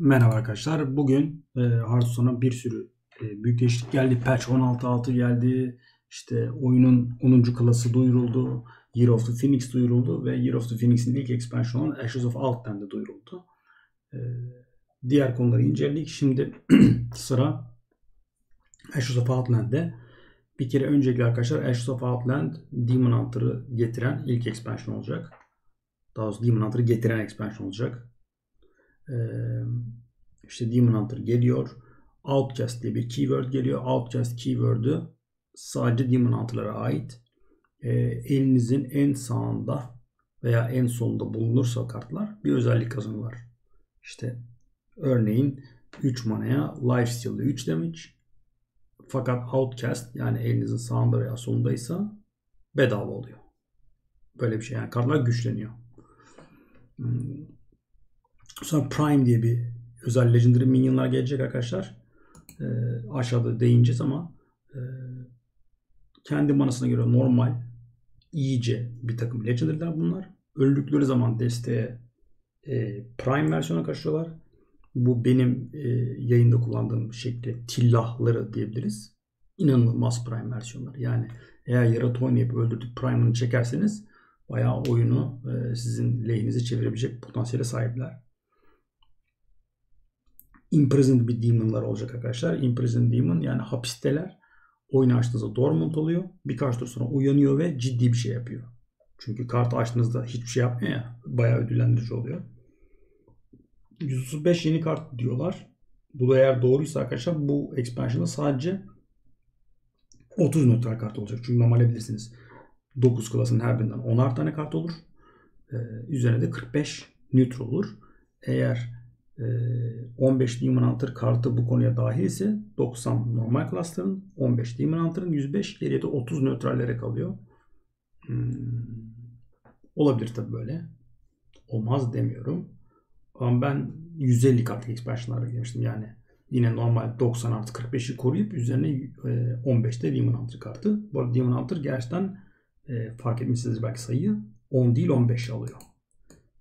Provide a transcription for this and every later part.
Merhaba arkadaşlar. Bugün e, Hearthstone'a bir sürü e, büyük değişiklik geldi. Patch 16.6 geldi. İşte oyunun 10. klası duyuruldu. Year of the Phoenix duyuruldu ve Year of the Phoenix'in ilk expansion olan Ashes of Altland de duyuruldu. E, diğer konuları inceledik. Şimdi sıra Ashes of Outland'de. Bir kere öncelikle arkadaşlar Ashes of Outland Demon Hunter'ı getiren ilk expansion olacak. Daha doğrusu Demon Hunter'ı getiren expansion olacak. Ee, işte Demon Hunter geliyor. Outcast diye bir keyword geliyor. Outcast keyword'ü sadece Demon Hunter'lara ait. Ee, elinizin en sağında veya en solunda bulunursa kartlar bir özellik kazanırlar. İşte örneğin 3 manaya Lifesteal'de 3 damage. Fakat Outcast yani elinizin sağında veya solundaysa bedava oluyor. Böyle bir şey yani kartlar güçleniyor. Hmm. Sonra Prime diye bir özel Legendary Minion'lar gelecek arkadaşlar. E, aşağıda değineceğiz ama e, kendi manasına göre normal, iyice bir takım Legendary'ler bunlar. Öldükleri zaman desteğe e, Prime versiyona kaçıyorlar. Bu benim e, yayında kullandığım şekli tillahları diyebiliriz. İnanılmaz Prime versiyonları. Yani eğer yaratı oynayıp öldürdük Prime'ını çekerseniz bayağı oyunu e, sizin lehinize çevirebilecek potansiyele sahipler. Imprisoned bir demon'lar olacak arkadaşlar. Imprisoned demon yani hapisteler. Oyunu açtığınızda dormant oluyor. Birkaç tur sonra uyanıyor ve ciddi bir şey yapıyor. Çünkü kart açtığınızda hiçbir şey yapmıyor ya. Bayağı ödüllendirici oluyor. 135 yeni kart diyorlar. Bu da eğer doğruysa arkadaşlar bu expansion'da sadece 30 neutral kart olacak. Çünkü normalde bilirsiniz 9 klasın her birinden 10'ar tane kart olur. Ee, üzerine de 45 neutral olur. Eğer 15 ee, Demon Hunter kartı bu konuya dahil ise 90 normal klasların 15 Demon Hunter'ın 105 geriye de 30 nötrallere kalıyor. Hmm. Olabilir tabi böyle. Olmaz demiyorum. Ama ben 150 kart expansion'lar beklemiştim. Yani yine normal 90 artı 45'i koruyup üzerine 15'te Demon Hunter kartı. Bu arada Demon Hunter gerçekten e, fark etmişsiniz belki sayıyı 10 değil 15 alıyor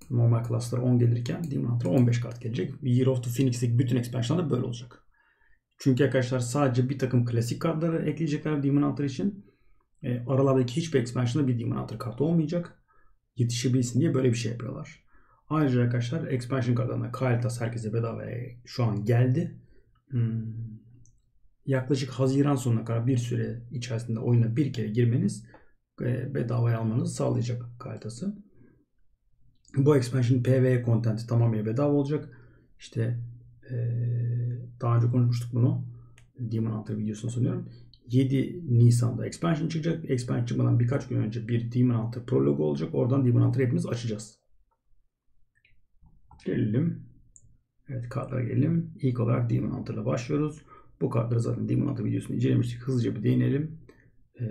normal klaslar 10 gelirken Demon Hunter 15 kart gelecek. Year of the Phoenix'teki bütün expansion'da böyle olacak. Çünkü arkadaşlar sadece bir takım klasik kartları ekleyecekler Demon Hunter için. E, aralardaki hiçbir expansion'da bir Demon Hunter kartı olmayacak. Yetişebilsin diye böyle bir şey yapıyorlar. Ayrıca arkadaşlar expansion kartlarına Kael'tas herkese bedavaya şu an geldi. Hmm. Yaklaşık Haziran sonuna kadar bir süre içerisinde oyuna bir kere girmeniz e, bedavaya almanızı sağlayacak Kael'tas'ı. Bu expansion PvE content'i tamamen bedava olacak. İşte ee, daha önce konuşmuştuk bunu. Demon Hunter videosunu sunuyorum. 7 Nisan'da expansion çıkacak. Expansion çıkmadan birkaç gün önce bir Demon Hunter prologu olacak. Oradan Demon Hunter hepimiz açacağız. Gelelim. Evet kartlara gelelim. İlk olarak Demon Hunter'la başlıyoruz. Bu kartları zaten Demon Hunter videosunu incelemiştik. Hızlıca bir değinelim. Ee,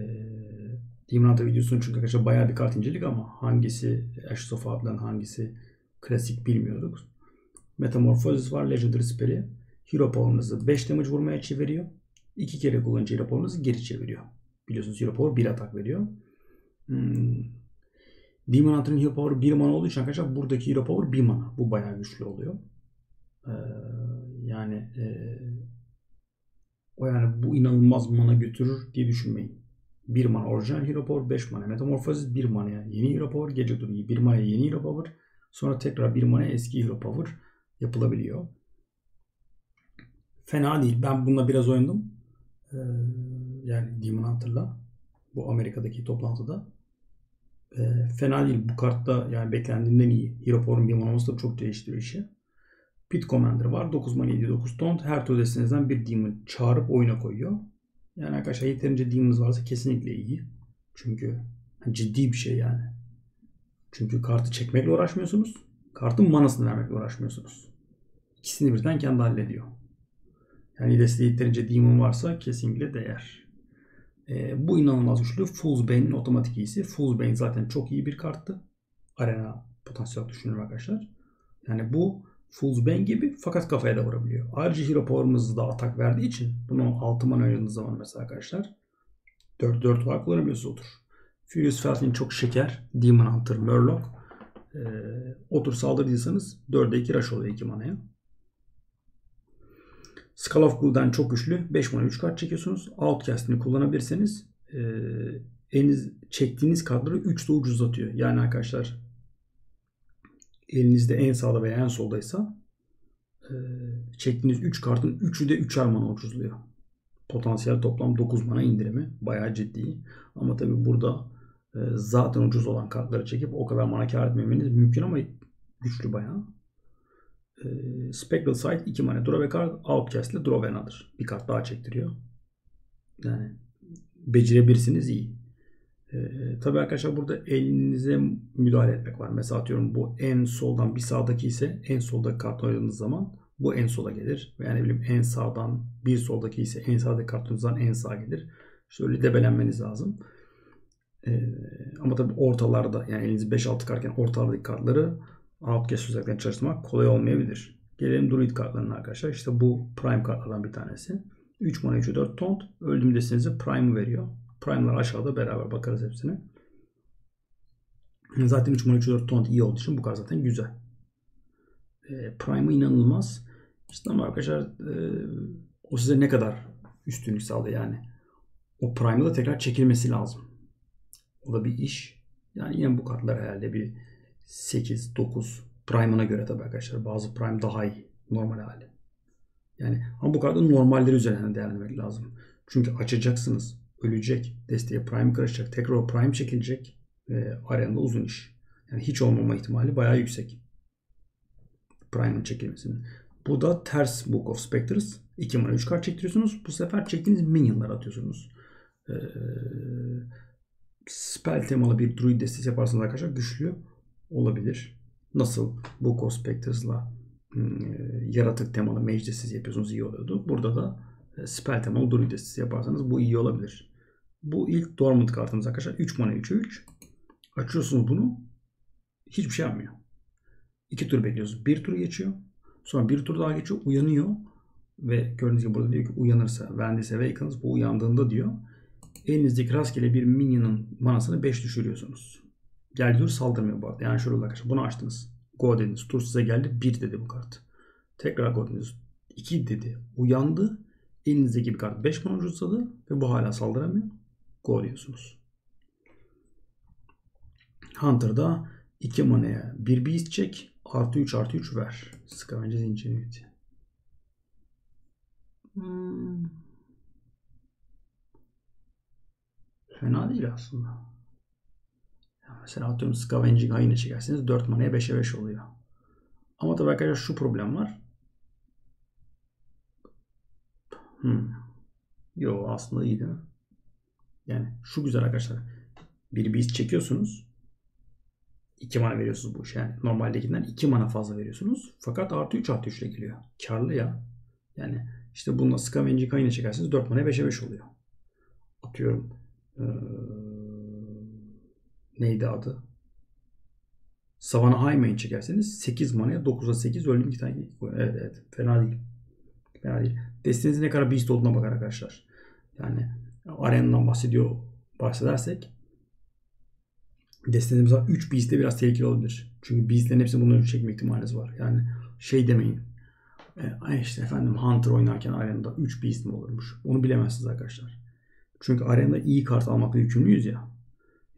Demon Hunter videosunu çünkü arkadaşlar bayağı bir kart inceledik ama hangisi Ashes of Outland hangisi klasik bilmiyorduk. Metamorphosis var. Legendary Spell'i. Hero Power'ınızı 5 damage vurmaya çeviriyor. 2 kere kullanıcı Hero Power'ınızı geri çeviriyor. Biliyorsunuz Hero Power 1 atak veriyor. Hmm. Demon Hunter'ın Hero Power 1 mana olduğu için arkadaşlar buradaki Hero Power 1 mana. Bu bayağı güçlü oluyor. Ee, yani e, o yani bu inanılmaz mana götürür diye düşünmeyin. 1 mana orijinal Hero Power, 5 mana Metamorphosis, 1 mana yeni Hero Gece Duru'yu 1 mana yeni Hero sonra tekrar 1 mana eski Hero yapılabiliyor. Fena değil. Ben bununla biraz oynadım. Ee, yani Demon Hunter'la bu Amerika'daki toplantıda. Ee, fena değil. Bu kartta yani beklendiğinden iyi. Hero Power'ın olması da çok değiştiriyor işi. Pit Commander var. 9 mana 7 9 taunt. Her tur destenizden bir Demon çağırıp oyuna koyuyor. Yani arkadaşlar yeterince dinimiz varsa kesinlikle iyi. Çünkü ciddi bir şey yani. Çünkü kartı çekmekle uğraşmıyorsunuz. Kartın manasını vermekle uğraşmıyorsunuz. İkisini birden kendi hallediyor. Yani deste yeterince demon varsa kesinlikle değer. E, bu inanılmaz güçlü. Fool's Bane'in otomatik iyisi. Fool's Bane zaten çok iyi bir karttı. Arena potansiyel düşünüyorum arkadaşlar. Yani bu Fool's Bane gibi fakat kafaya da vurabiliyor. Ayrıca Hero Power'ımız da atak verdiği için bunu 6 mana oynadığınız zaman mesela arkadaşlar 4-4 var kullanabiliyorsunuz otur. Furious Feltin çok şeker. Demon Hunter, Murloc. Ee, otur saldırdıysanız 4'e 2 rush oluyor 2 manaya. Skull of Ghoul'dan çok güçlü. 5 mana 3 kart çekiyorsunuz. Outcast'ini kullanabilirseniz e, eliniz çektiğiniz kartları 3 de ucuzlatıyor. Yani arkadaşlar elinizde en sağda veya en soldaysa e, çektiğiniz 3 kartın 3'ü de 3'er mana ucuzluyor. Potansiyel toplam 9 mana indirimi. Bayağı ciddi. Ama tabi burada e, zaten ucuz olan kartları çekip o kadar mana kar etmemeniz mümkün ama güçlü bayağı. E, Spectral Sight 2 mana. Draw a card. Outcast ile draw another. Bir kart daha çektiriyor. Yani becerebilirsiniz iyi. Ee, tabii arkadaşlar burada elinize müdahale etmek var. Mesela atıyorum bu en soldan bir sağdaki ise en soldaki kart oynadığınız zaman bu en sola gelir. Veya ne bileyim en sağdan bir soldaki ise en sağdaki kartınızdan en sağa gelir. Şöyle debelenmeniz lazım. Ee, ama tabii ortalarda yani eliniz 5-6 kartken ortalardaki kartları outcast özelliklerini çalıştırmak kolay olmayabilir. Gelelim druid kartlarına arkadaşlar. İşte bu prime kartlardan bir tanesi. 3 mana 3'e 4 taunt. Öldüğüm destenize prime veriyor. Prime'lar aşağıda beraber bakarız hepsine. Zaten 3 mana 3 4 taunt iyi olduğu için bu kadar zaten güzel. E, Prime'ı inanılmaz. İşte ama arkadaşlar e, o size ne kadar üstünlük sağlıyor yani. O Prime'ı da tekrar çekilmesi lazım. O da bir iş. Yani yine bu kartlar herhalde bir 8, 9 Prime'ına göre tabii arkadaşlar. Bazı Prime daha iyi. Normal hali. Yani ama bu kartın normalleri üzerinden değerlendirmek lazım. Çünkü açacaksınız ölecek. Desteğe prime karışacak. Tekrar o prime çekilecek. Ve arenada uzun iş. Yani hiç olmama ihtimali bayağı yüksek. Prime'ın çekilmesinin. Bu da ters Book of Spectres. 2 mana 3 kart çektiriyorsunuz. Bu sefer çektiğiniz minyonlar atıyorsunuz. Ee, spell temalı bir druid destesi yaparsanız arkadaşlar güçlü olabilir. Nasıl Book of Spectres'la hmm, yaratık temalı mage destesi yapıyorsunuz iyi oluyordu. Burada da e, spell temalı druid destesi yaparsanız bu iyi olabilir. Bu ilk dormant kartımız arkadaşlar. 3 mana 3'e 3. Açıyorsunuz bunu. Hiçbir şey yapmıyor. 2 tur bekliyorsunuz. 1 tur geçiyor. Sonra bir tur daha geçiyor. Uyanıyor. Ve gördüğünüz gibi burada diyor ki uyanırsa when this awakens bu uyandığında diyor elinizdeki rastgele bir minyonun manasını 5 düşürüyorsunuz. Geldi dur saldırmıyor bu arada. Yani şöyle arkadaşlar bunu açtınız. Go dediniz. Tur size geldi. 1 dedi bu kart. Tekrar go dediniz. 2 dedi. Uyandı. Elinizdeki bir kart 5 mana ucuzladı ve bu hala saldıramıyor. Go diyorsunuz. Hunter'da 2 manaya 1 beast çek. Artı 3 artı 3 ver. Scavenger's Ingenuity. Hmm. Fena değil aslında. Yani mesela atıyorum Scavenging High'ını çekerseniz 4 manaya 5'e 5 oluyor. Ama tabii arkadaşlar şu problem var. Hmm. Yo aslında iyi değil mi? Yani şu güzel arkadaşlar. Bir beast çekiyorsunuz. 2 mana veriyorsunuz bu işe. Yani normaldekinden 2 mana fazla veriyorsunuz. Fakat artı 3 artı 3 ile geliyor. Karlı ya. Yani işte bununla Scavenging High'ını çekerseniz 4 mana 5'e 5 oluyor. Atıyorum. Ee, neydi adı? Savannah Highmane çekerseniz 8 manaya 9'a 8 öldüm 2 tane. Evet evet. Fena değil. Fena değil. Destenizin ne kadar beast olduğuna bakar arkadaşlar. Yani arenadan bahsediyor bahsedersek destenimiz var. 3 beast'te biraz tehlikeli olabilir. Çünkü beast'lerin hepsini bundan çekme ihtimaliniz var. Yani şey demeyin. E, işte efendim Hunter oynarken arenada 3 beast mi olurmuş? Onu bilemezsiniz arkadaşlar. Çünkü arenada iyi kart almakla yükümlüyüz ya.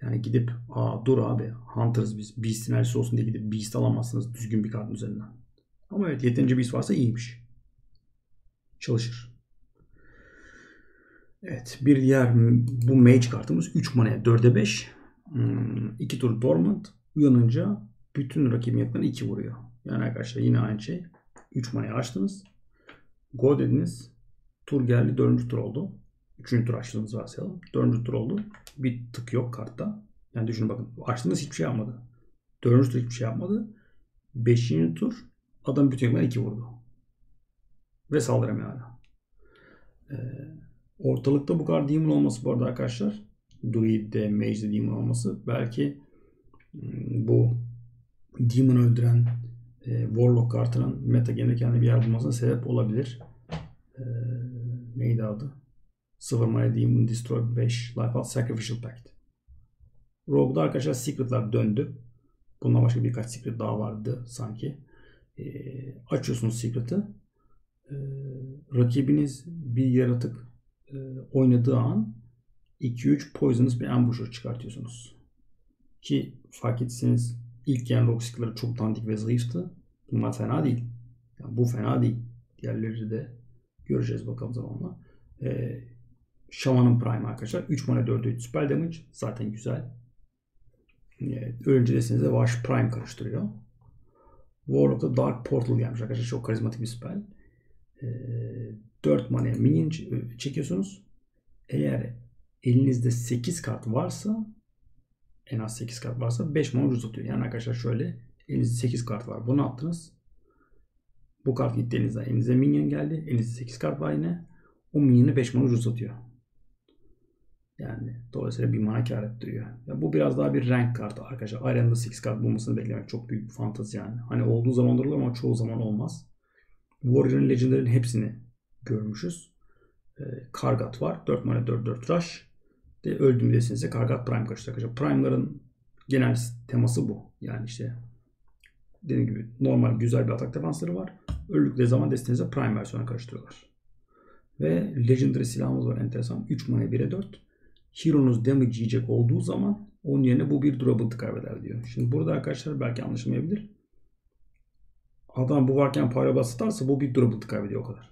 Yani gidip aa dur abi Hunter'ız biz. Beast enerjisi olsun diye gidip Beast alamazsınız düzgün bir kartın üzerinden. Ama evet yeterince Beast varsa iyiymiş. Çalışır. Evet bir diğer bu Mage kartımız 3 manaya 4'e 5. 2 tur Dormant. Uyanınca bütün rakibin yaklarına 2 vuruyor. Yani arkadaşlar yine aynı şey. 3 manaya açtınız. Go dediniz. Tur geldi 4. tur oldu. 3. tur açtığınız varsayalım. 4. tur oldu. Bir tık yok kartta. Yani düşünün bakın. Açtığınız hiçbir şey yapmadı. 4. tur hiçbir şey yapmadı. 5. tur adam bütün yaklarına 2 vurdu. Ve saldıramıyor hala. Ee, ortalıkta bu kadar demon olması bu arada arkadaşlar. Druid'de, Mage'de demon olması belki bu demon öldüren e, Warlock kartının metagame'de kendi bir yer bulmasına sebep olabilir. E, neydi adı? Silvermire Demon Destroy 5 Lifeout Sacrificial Pact. Rogue'da arkadaşlar Secret'lar döndü. Bundan başka birkaç Secret daha vardı sanki. E, açıyorsunuz Secret'ı. E, rakibiniz bir yaratık e, oynadığı an 2-3 poisonous bir ambusher çıkartıyorsunuz. Ki fark etseniz ilk gen Roxic'ları çok dandik ve zayıftı. Bunlar fena değil. Yani bu fena değil. Diğerleri de göreceğiz bakalım zamanla. Ee, Shaman'ın Prime arkadaşlar. 3 mana 4'e 3 spell damage. Zaten güzel. Evet, ölünce desenize Vash Prime karıştırıyor. Warlock'ta Dark Portal gelmiş arkadaşlar. Çok karizmatik bir spell. Ee, 4 manaya minion çekiyorsunuz. Eğer elinizde 8 kart varsa en az 8 kart varsa 5 mana ucuz atıyor. Yani arkadaşlar şöyle elinizde 8 kart var. Bunu attınız. Bu kart gitti elinizden. Elinize minion geldi. Elinizde 8 kart var yine. O minyonu 5 mana ucuz atıyor. Yani dolayısıyla bir mana kar ettiriyor. Ya bu biraz daha bir renk kartı arkadaşlar. Arena'da 8 kart bulmasını beklemek çok büyük bir fantezi yani. Hani olduğu zaman olur ama çoğu zaman olmaz. Warrior'ın Legendary'nin hepsini görmüşüz. Ee, Kargat var. 4 mana 4 4 rush. De öldüğüm desinizde Kargat Prime kaçtı arkadaşlar. Prime'ların genel teması bu. Yani işte dediğim gibi normal güzel bir atak defansları var. Öldükleri zaman destenize Prime versiyonu karıştırıyorlar. Ve Legendary silahımız var enteresan. 3 mana 1'e 4. Hero'nuz damage yiyecek olduğu zaman onun yerine bu bir durability kaybeder diyor. Şimdi burada arkadaşlar belki anlaşılmayabilir. Adam bu varken para satarsa bu bir durability kaybediyor o kadar.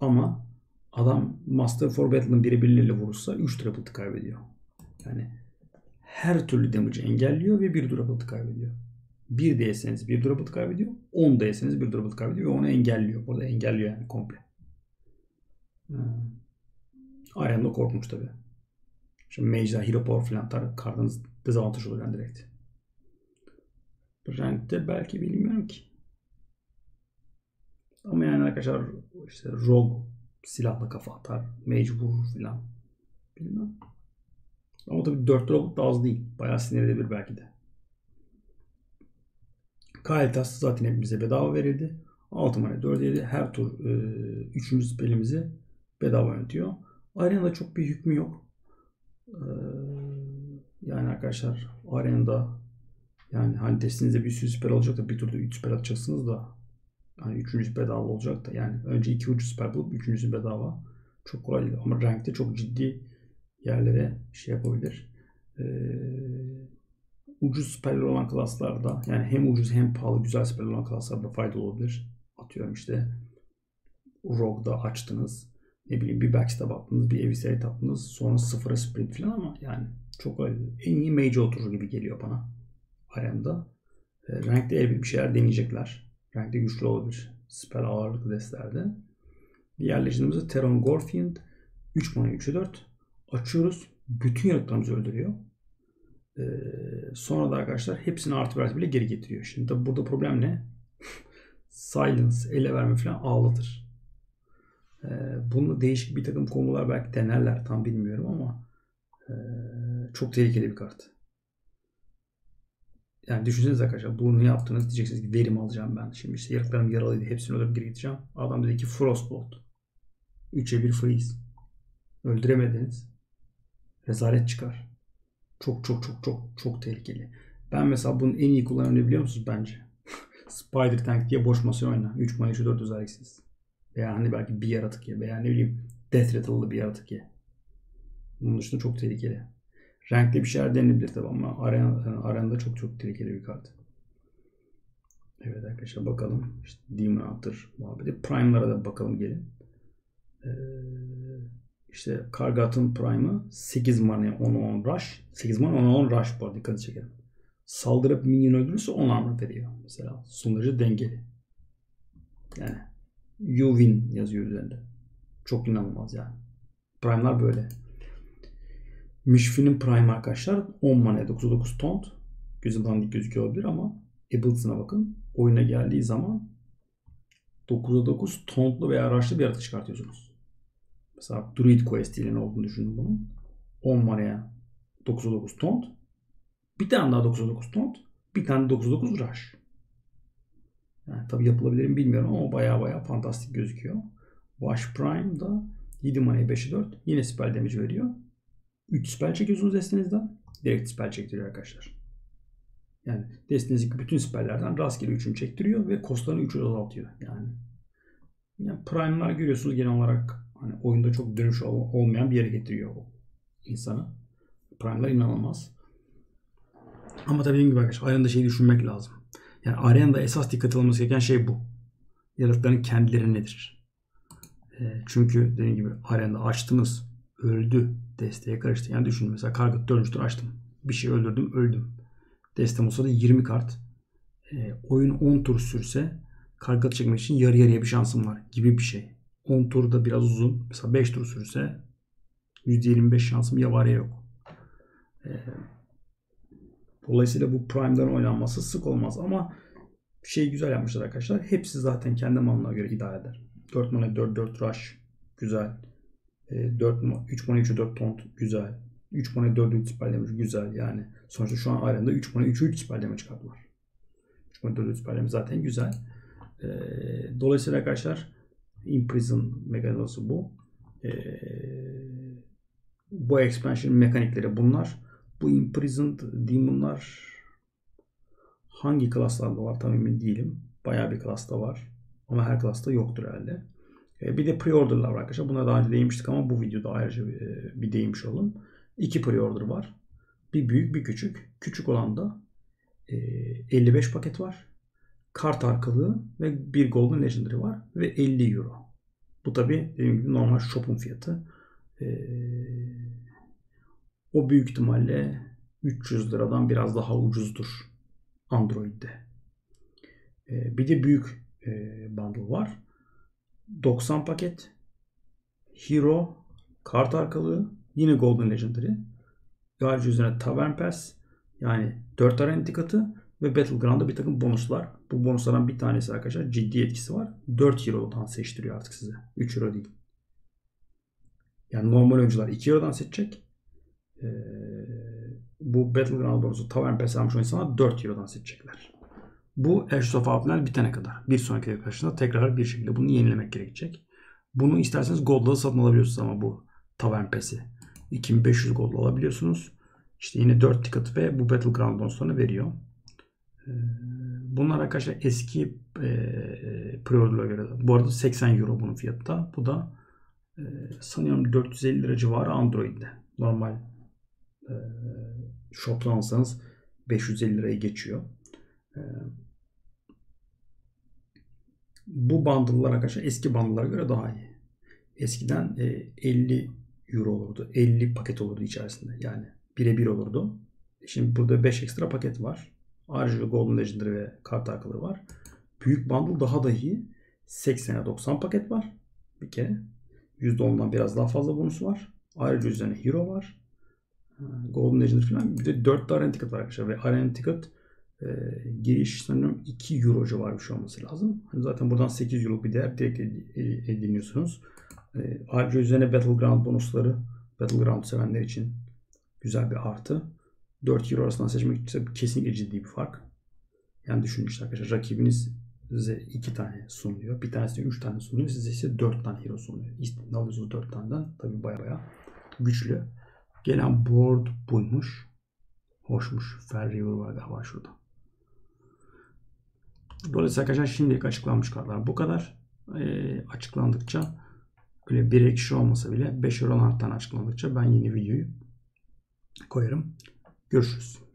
Ama adam Master for Battle'ın birbirleriyle vurursa 3 durability kaybediyor. Yani her türlü damage'ı engelliyor ve bir durability kaybediyor. 1 değilseniz bir durability kaybediyor. 10 değilseniz bir durability kaybediyor ve onu engelliyor. Burada engelliyor yani komple. Hmm. Arena'da korkmuş tabi. Şimdi Mage'ler, Hero Power falan tar kartınız dezavantaj olur yani direkt. Renkte belki bilmiyorum ki. Ama yani arkadaşlar işte Rogue silahla kafa atar. Vurur filan. Bilmem. Ama tabii 4 robot da az değil. Bayağı sinir edebilir belki de. Kalitas zaten hepimize bedava verildi. 6 mana 4 7 her tur 3. E, spelimizi bedava yönetiyor. Arena'da çok bir hükmü yok. Ee, yani arkadaşlar Arena'da yani hani testinizde bir sürü süper olacak da bir turda 3 süper atacaksınız da hani üçüncüsü bedava olacak da yani önce iki ucu süper bulup üçüncüsü bedava çok kolay değil. Ama renkte çok ciddi yerlere şey yapabilir. Ee, ucuz süperler olan klaslarda yani hem ucuz hem pahalı güzel süperler olan klaslarda faydalı olabilir. Atıyorum işte Rogue'da açtınız ne bileyim bir backstab attınız, bir evisayet attınız. Sonra sıfıra sprint falan ama yani çok en iyi mage oturur gibi geliyor bana. Arena'da. E, renkte elbette bir şeyler deneyecekler. Renkte güçlü olabilir. Spell ağırlıklı destlerde. Diğer legendimiz Teron Gorfield. 3 mana 3'e 4. Açıyoruz. Bütün yaratıklarımızı öldürüyor. Ee, sonra da arkadaşlar hepsini artı versi bile geri getiriyor. Şimdi tabi burada problem ne? Silence, ele verme falan ağlatır. Ee, bunu değişik bir takım konular belki denerler tam bilmiyorum ama e, çok tehlikeli bir kart. Yani düşünsenize arkadaşlar bunu yaptınız diyeceksiniz ki verim alacağım ben. Şimdi işte yaratıklarım yaralıydı hepsini öldürüp geri gideceğim. Adam dedi ki Frostbolt. 3'e 1 freeze. Öldüremediniz. Rezalet çıkar. Çok çok çok çok çok tehlikeli. Ben mesela bunun en iyi kullananı biliyor musunuz bence? Spider Tank diye boş masaya oyna. 3 mana 3 4 özelliksiz. Veya hani belki bir yaratık ye. Veya ne bileyim Death Rattle'lı bir yaratık ye. Bunun dışında çok tehlikeli. Renkli bir şeyler denilebilir tabi ama arena, arenada çok çok tehlikeli bir kart. Evet arkadaşlar bakalım. İşte Demon Hunter muhabbeti. Prime'lara da bakalım gelin. Ee, işte Kargat'ın Prime'ı 8 mana 10 10 rush. 8 mana 10 10 rush bu arada dikkat çekelim. Saldırıp minyon öldürürse 10 armor veriyor. Mesela son derece dengeli. Yani you win yazıyor üzerinde. Çok inanılmaz yani. Prime'lar böyle. Mishfin'in Prime arkadaşlar 10 mana 99 taunt. Gözü dandik gözüküyor olabilir ama ability'sine bakın. Oyuna geldiği zaman 9'a 9 tauntlu veya rush'lı bir yaratık çıkartıyorsunuz. Mesela Druid Quest ile ne olduğunu düşünün bunun. 10 manaya 9'a 9 taunt. Bir tane daha 9'a 9 taunt. Bir tane 9'a 9 rush. Yani tabi yapılabilir mi bilmiyorum ama baya baya fantastik gözüküyor. Wash Prime'da 7 manaya 5'e 4. Yine spell damage veriyor. 3 spell çekiyorsunuz destenizden. Direkt spell çektiriyor arkadaşlar. Yani destenizdeki bütün spelllerden rastgele 3'ünü çektiriyor ve kostlarını 3'e azaltıyor. Yani Yani prime'lar görüyorsunuz genel olarak hani oyunda çok dönüş ol- olmayan bir yere getiriyor o insanı. Prime'lar inanılmaz. Ama tabii dediğim gibi arkadaşlar arenada şeyi düşünmek lazım. Yani arenada esas dikkat alınması gereken şey bu. Yaratıkların kendileri nedir? E, çünkü dediğim gibi arenada açtınız, öldü, desteğe karıştı. Yani düşünün mesela kargıt dönüştür açtım. Bir şey öldürdüm, öldüm. Destem olsa da 20 kart. E, oyun 10 tur sürse kargıt çekmek için yarı yarıya bir şansım var gibi bir şey. 10 tur da biraz uzun. Mesela 5 tur sürse %25 şansım ya var ya yok. E, dolayısıyla bu Prime'dan oynanması sık olmaz ama şey güzel yapmışlar arkadaşlar. Hepsi zaten kendi manına göre idare eder. 4 mana 4 4 rush güzel. E, 4 mana 3 mana 3 4 taunt güzel. 3 mana 4 3 spell damage güzel yani. Sonuçta şu an arenada 3 mana 3 3 spell damage kartı var. 3 mana 4 3 spell damage zaten güzel. E, dolayısıyla arkadaşlar Imprison mekanizması bu. E, bu expansion mekanikleri bunlar. Bu Imprisoned Demon'lar hangi klaslarda var tam emin değilim. Bayağı bir klasta var. Ama her klasta yoktur herhalde. E, bir de pre-order'lar var arkadaşlar. Buna daha önce değinmiştik ama bu videoda ayrıca e, bir değinmiş olalım. İki pre-order var. Bir büyük bir küçük. Küçük olan da 55 paket var. Kart arkalığı ve bir Golden Legendary var. Ve 50 Euro. Bu tabi dediğim gibi normal shop'un fiyatı. O büyük ihtimalle 300 liradan biraz daha ucuzdur Android'de. Bir de büyük bundle var. 90 paket. Hero. Kart arkalığı. Yine Golden Legendary. Ayrıca üzerine Tavern Pass. Yani 4 arena tikatı ve Battleground'da bir takım bonuslar. Bu bonuslardan bir tanesi arkadaşlar ciddi etkisi var. 4 Euro'dan seçtiriyor artık size. 3 Euro değil. Yani normal oyuncular 2 Euro'dan seçecek. Ee, bu Battleground bonusu Tavern Pass almış insanlar 4 Euro'dan seçecekler. Bu of Outland bitene kadar. Bir sonraki arkadaşında tekrar bir şekilde bunu yenilemek gerekecek. Bunu isterseniz Gold'la satın alabiliyorsunuz ama bu Tavern Pass'i. 2500 Gold alabiliyorsunuz. İşte yine 4 ticket ve bu Battleground bonuslarını veriyor. Bunlar arkadaşlar eski e, pre göre. Bu arada 80 euro bunun fiyatı da. Bu da e, sanıyorum 450 lira civarı Android'de. Normal e, shop'tan alsanız 550 lirayı geçiyor. E, bu bundle'lar arkadaşlar eski bundle'lara göre daha iyi. Eskiden e, 50 euro olurdu. 50 paket olurdu içerisinde. Yani birebir olurdu. Şimdi burada 5 ekstra paket var. Ayrıca Golden Legendary ve kart arkaları var. Büyük bundle daha da iyi. 80'e 90 paket var. Bir kere. %10'dan biraz daha fazla bonusu var. Ayrıca üzerine Hero var. Golden Legendary falan. Bir de 4 de Ticket var arkadaşlar. Ve Arena Ticket e, giriş sanıyorum 2 Euro civarı bir şey olması lazım. Hani zaten buradan 8 Euro bir değer direkt ediniyorsunuz. E, ayrıca üzerine Battleground bonusları Battleground sevenler için güzel bir artı. 4 euro arasından seçmek için kesinlikle ciddi bir fark. Yani düşünün işte arkadaşlar rakibiniz size 2 tane sunuyor. Bir tanesi 3 tane sunuyor. Size ise 4 tane hero sunuyor. İstediğini alıyorsunuz 4 taneden. Tabi baya baya güçlü. Gelen board buymuş. Hoşmuş. Ferrier var galiba şurada. Dolayısıyla arkadaşlar şimdilik açıklanmış kartlar bu kadar. E, açıklandıkça böyle bir ekşi olmasa bile 5 euro tane açıklandıkça ben yeni videoyu koyarım. Görüşürüz.